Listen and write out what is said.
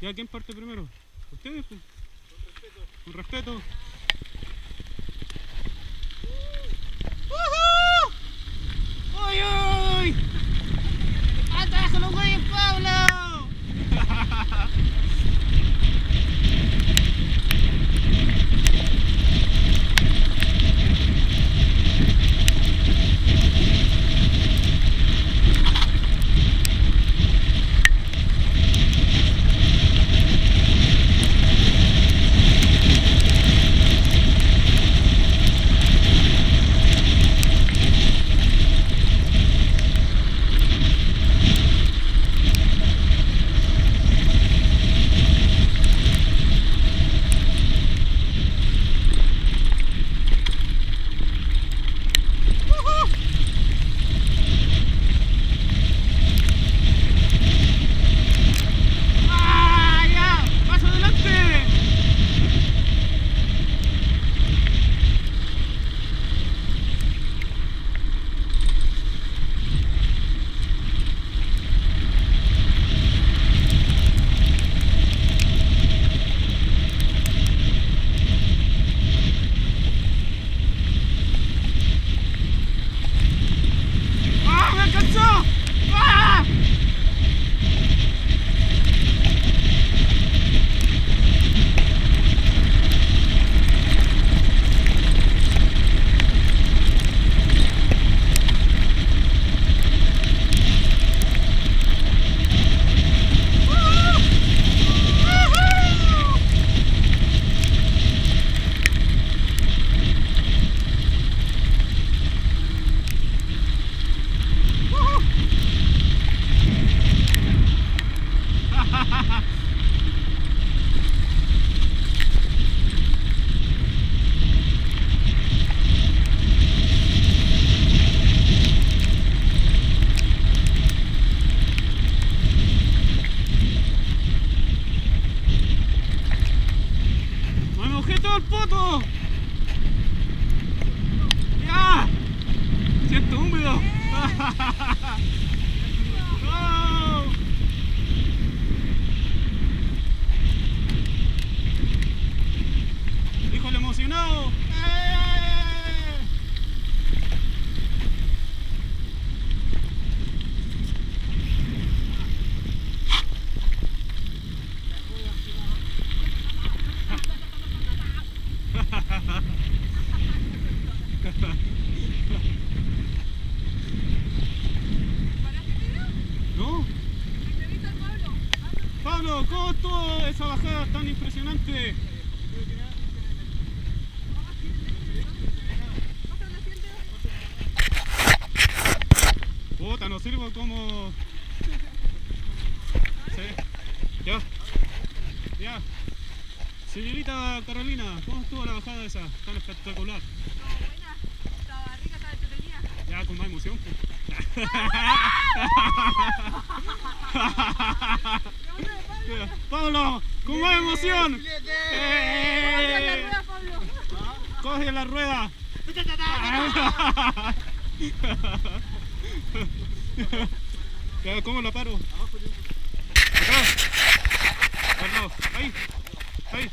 ¿Ya quién parte primero? ¿Ustedes? pues? Con respeto. Todo el poto! ¡Ya! Siento húmedo. ¿No? Pablo, ¿cómo estuvo esa bajada tan impresionante? Puta, no sirvo como... Sí. Ya. Ya. Señorita Carolina, ¿cómo estuvo la bajada esa tan espectacular? Con más emoción. Pablo, con más emoción. ¡Eh! Coge la rueda. ¿Cómo la paro? Ahí. Ahí.